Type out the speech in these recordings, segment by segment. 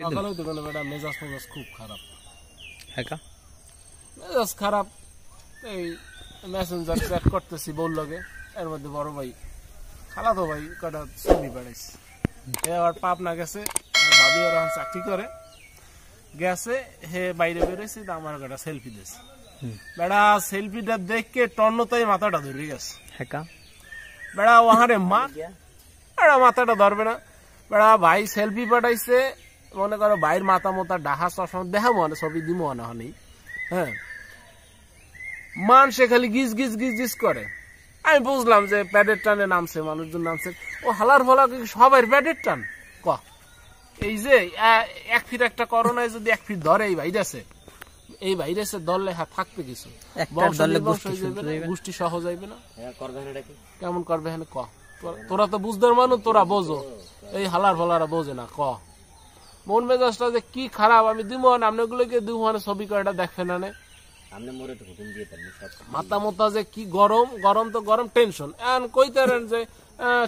সকালেও তো কোনো বেটা মেজাজ মেজাজ খুব খারাপ। একা? মেজাজ খারাপ এই মেসেঞ্জার চ্যাট করতেছি বল লগে এর মধ্যে বড় ভাই খালা তো ভাই কটা ছবি পাঠাইছে এ আবার পাবনা গেছে ভাবি ওরা চাকরি করে। গেছে হে বাইরে বেরোইছে তো আমার কটা সেলফি দিয়েছে। বেড়া সেলফিটা দেখে টন্নতাই মাথাটা ধরে গেছে। একা? বেড়া ওহারে মা বেড়া মাথাটা ধরবে না। বেড়া ভাই সেলফি পাঠাইছে মনে করো ভাইয়ের মাথা মোতা ডাহা চশমা দেখা মনে ছবি দিব মনে হনি হ্যাঁ। মান সে খালি গিজ গিজ গিজ গিজ করে। আমি বুঝলাম যে প্যাডের টানে নামছে মানুষজন নামছে। ও হালার ফলা সবাই প্যাডের টান? ক? এই যে এক ফিট একটা করোনায় যদি এক ফিট ধরে এই ভাইরাসে এই ভাইরাসের ধরলে হ্যাঁ থাকবে কিছু। গোষ্ঠী হয়ে সহ যাইবে না। কেমন করবে হ্যাঁ ক? তোরা- তোরা তো বুঝদের মানুষ তোরা বোঝো। এই হালার ফালারা বোঝে না ক? মন মেজাজটা যে কি খারাপ আমি দিব না আপনি ওগুলোকে দিব মানে ছবি কয়টা দেখে না। মাথা মোতা যে কি গরম গরম তো গরম টেনশন। এখন কইতারেন যে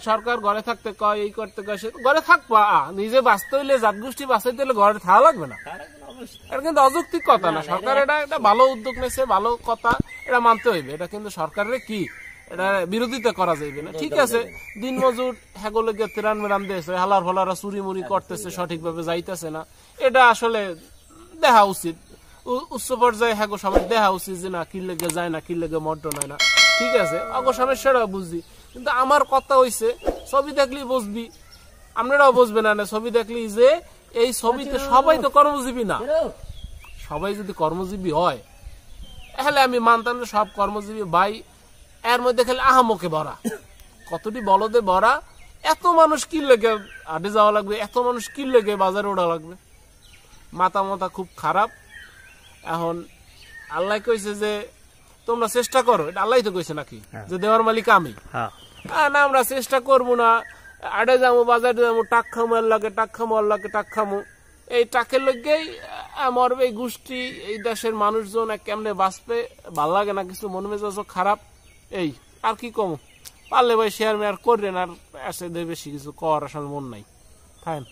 সরকার ঘরে থাকতে কয় এই করতে কয় সে ঘরে থাকবা নিজে বাঁচতে হইলে জাত গোষ্ঠী বাঁচাইতে হলে ঘরে থাকা লাগবে না। এটা কিন্তু অযৌক্তিক কথা না সরকার এটা একটা ভালো উদ্যোগ নেছে ভালো কথা এটা মানতে হইবে। এটা কিন্তু সরকারের কি? এটা বিরোধিতা করা যাইবে না। ঠিক আছে দিন মজুর হ্যাগোলকে তেরান মেরান দিয়েছে হালার ফালারা চুরি মুড়ি করতেছে সঠিকভাবে যাইতেছে না। এটা আসলে দেখা উচিত। উচ্চ পর্যায়ে হ্যাগো সবাই দেখা উচিত যে না কি লেগে যায় না কি লেগে মর্ডন হয় না। ঠিক আছে অগো সমস্যাটা বুঝি। কিন্তু আমার কথা হইছে ছবি দেখলেই বুঝবি। আপনারাও বুঝবেন না ছবি দেখলি যে এই ছবিতে সবাই তো কর্মজীবী না। সবাই যদি কর্মজীবী হয় তাহলে আমি মানতাম যে সব কর্মজীবী ভাই এর মধ্যে খালি আহামকে ভরা। কতটি বলদে ভরা এত মানুষ কি লেগে আডে যাওয়া লাগবে এত মানুষ কি লেগে বাজারে ওড়া লাগবে। মাথা মাথা খুব খারাপ। এখন আল্লাহ কইছে যে তোমরা চেষ্টা করো এটা আল্লাহ তো কইছে নাকি? যে দেওয়ার মালিক আমি। হ্যাঁ। না আমরা চেষ্টা করব না। আড়ে যাব বাজারে যাব টাক খামো আর লাগে টাক খামো আর লাগে টাক খামো। এই টাকের লগেই আমার এই গোষ্ঠী এই দেশের মানুষজন কেমনে বাঁচবে ভালো লাগে না কিছু মন মেজাজ খারাপ। এই, আর কি কম? পারলে ভাই শেয়ার মেয়ার করেন আর আসে বেশি কিছু কর আসলে মন নাই। ফাইন